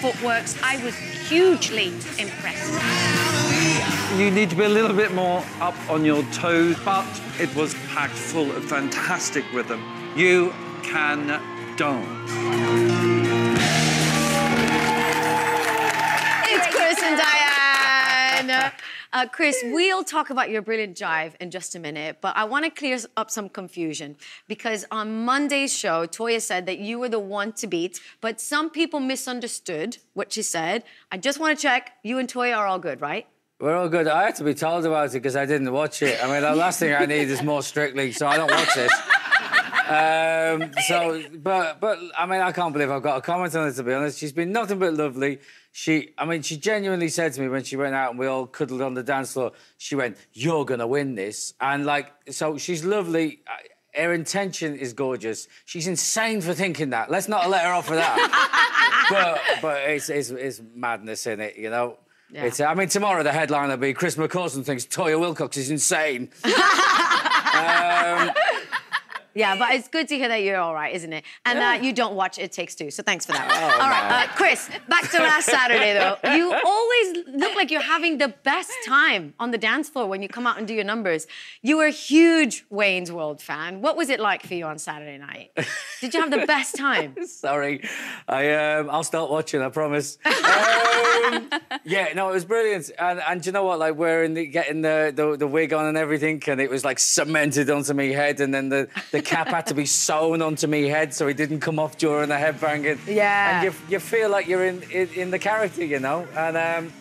footworks. I was hugely impressed. You need to be a little bit more up on your toes, but it was packed full of fantastic rhythm. You can dance. It's Chris and Dianne. Uh, Chris, we'll talk about your brilliant jive in just a minute, but I want to clear up some confusion because on Monday's show, Toyah said that you were the one to beat, but some people misunderstood what she said. I just want to check you and Toyah are all good, right? We're all good. I had to be told about it because I didn't watch it. I mean, the last thing I need is more Strictly, so I don't watch it. Um, so, but but I mean, I can't believe I've got a comment on it. To be honest, she's been nothing but lovely. She, I mean, she genuinely said to me when she went out and we all cuddled on the dance floor. She went, "You're gonna win this," and like, so she's lovely. Her intention is gorgeous. She's insane for thinking that. Let's not let her off for that. but but it's, it's it's madness in it, you know. Yeah. It's, I mean, tomorrow the headline will be Chris McCausland thinks Toyah Willcox is insane. um, Yeah, but it's good to hear that you're all right, isn't it? And uh, you don't watch It Takes Two, so thanks for that. Oh, all right, no. uh, Chris, back to last Saturday though. You always look like you're having the best time on the dance floor when you come out and do your numbers. You were a huge Wayne's World fan. What was it like for you on Saturday night? Did you have the best time? Sorry, I um, I'll start watching. I promise. Um, yeah, no, it was brilliant. And and you know what? Like wearing the getting the, the the wig on and everything, and it was like cemented onto me head, and then the the cap had to be sewn onto me head so it didn't come off during the head headbanging. Yeah. And you you feel like you're in in, in the character, you know, and. um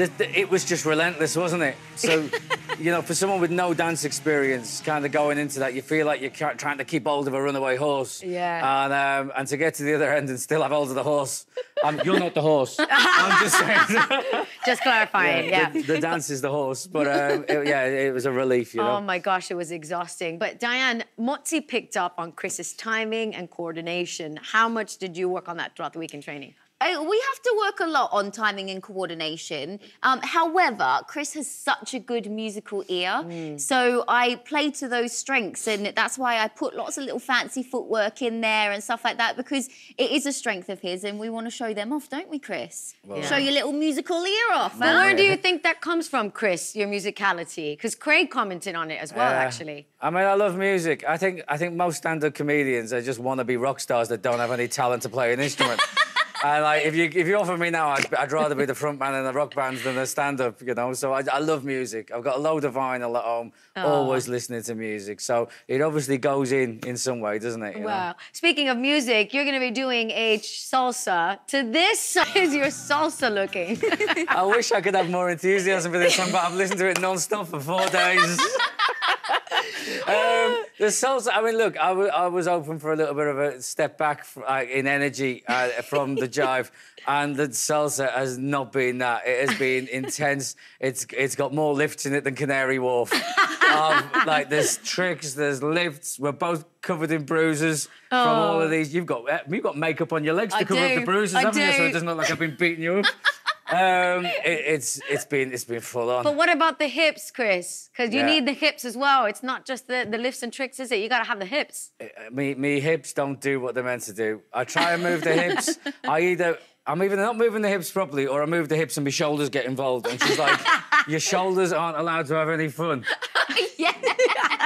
the, the, it was just relentless, wasn't it? So, you know, for someone with no dance experience, kind of going into that, you feel like you're trying to keep hold of a runaway horse. Yeah. And um, and to get to the other end and still have hold of the horse. Um, you're not the horse. I'm just saying. Just clarifying, yeah. The, the dance is the horse, but um, it- yeah, it was a relief, you know. Oh my gosh, it was exhausting. But Dianne, Motsi picked up on Chris's timing and coordination. How much did you work on that throughout the week in training? Uh, we have to work a lot on timing and coordination. Um, however, Chris has such a good musical ear, so I play to those strengths, and that's why I put lots of little fancy footwork in there and stuff like that because it is a strength of his, and we want to show them off, don't we, Chris? Show your little musical ear off. But huh? where do you think that comes from, Chris, your musicality? Because Craig commented on it as well, Yeah. actually. I mean, I love music. I think I think most stand-up comedians they just want to be rock stars that don't have any talent to play an instrument. and like, if you if you offer me now, I'd, I'd rather be the front man in a rock band than a stand-up. You know, so I, I love music. I've got a load of vinyl at home, always listening to music. So it obviously goes in in some way, doesn't it? you know? Wow. Speaking of music, you're going to be doing a salsa. To this is your salsa looking. I wish I could have more enthusiasm for this song, but I've listened to it non-stop for four days. um, the salsa. I mean, look, I, was open for a little bit of a step back uh, in energy uh, from the jive, and the salsa has not been that. It has been intense. It's it's got more lifts in it than Canary Wharf. um, like there's tricks, there's lifts. We're both covered in bruises from all of these. You've got uh, you've got makeup on your legs to I cover up the bruises, I haven't you? So it doesn't look like I've been beating you up. Um, it, it's it's been it's been full on. but what about the hips, Chris? Because you Yeah. need the hips as well. It's not just the, the lifts and tricks, is it? You got to have the hips. me me hips don't do what they're meant to do. I try and move the hips. I either I'm either not moving the hips properly or I move the hips and my shoulders get involved. And she's like, Your shoulders aren't allowed to have any fun. yeah.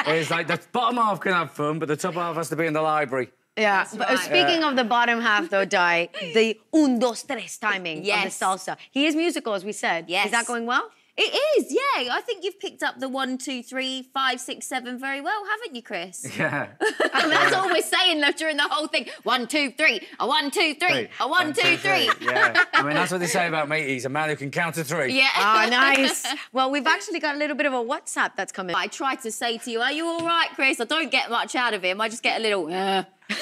It's like the bottom half can have fun, but the top half has to be in the library. Yeah. But uh, right. speaking of the bottom half, though, Di, the un, dos, tres timing Yes. of the salsa. He is musical, as we said. Yes. Is that going well? It is, yeah. I think you've picked up the one, two, three, five, six, seven very well, haven't you, Chris? Yeah. And that's all we're saying though during the whole thing. One, two, three. A one, two, three. A one, two, three. Yeah. I mean, that's what they say about me. He's a man who can count to three. Yeah. Oh, nice. well, we've actually got a little bit of a WhatsApp that's coming. I try to say to you, "Are you all right, Chris?" I don't get much out of him. I just get a little, uh, uh,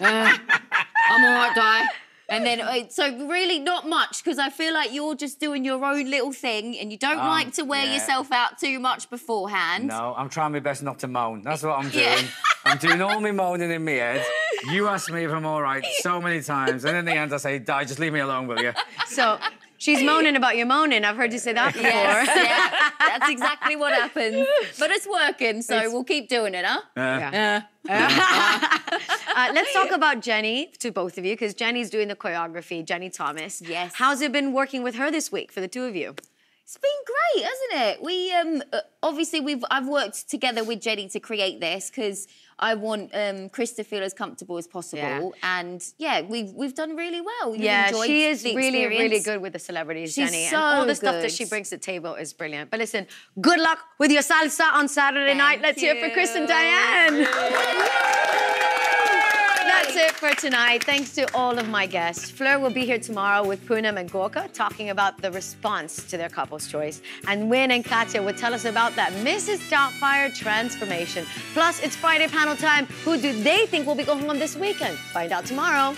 "I'm all right, Di." And then, uh, so really not much because I feel like you're just doing your own little thing and you don't Um, like to wear yeah. yourself out too much beforehand. No, I'm trying my best not to moan. That's what I'm doing. Yeah. I'm doing all my moaning in my head. You ask me if I'm all right so many times, and in the end, I say, "Die, just leave me alone, will you?" So She's moaning about your moaning. I've heard you say that before. Yes, yeah, that's exactly what happens. But it's working, so It's- we'll keep doing it, huh? Yeah. Uh, let's talk about Jenny to both of you because Jenny's doing the choreography. Jenny Thomas. Yes. How's it been working with her this week for the two of you? It's been great, hasn't it? We um uh, obviously we've I've worked together with Jenny to create this because I want um Chris to feel as comfortable as possible, and yeah, we've we've done really well. We've Yeah, she is the really, really good with the celebrities, She's Jenny. so and all the stuff that she brings to the table is brilliant. But listen, good luck with your salsa on Saturday night. Let's hear it for Chris and you. Dianne. It for tonight. Thanks to all of my guests. Fleur will be here tomorrow with Punam and Gorka talking about the response to their couple's choice. And Wynne and Katya will tell us about that Mrs. Doubtfire transformation. Plus, it's Friday panel time. Who do they think will be going home this weekend? Find out tomorrow.